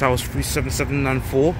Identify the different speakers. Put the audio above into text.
Speaker 1: Sales 37794.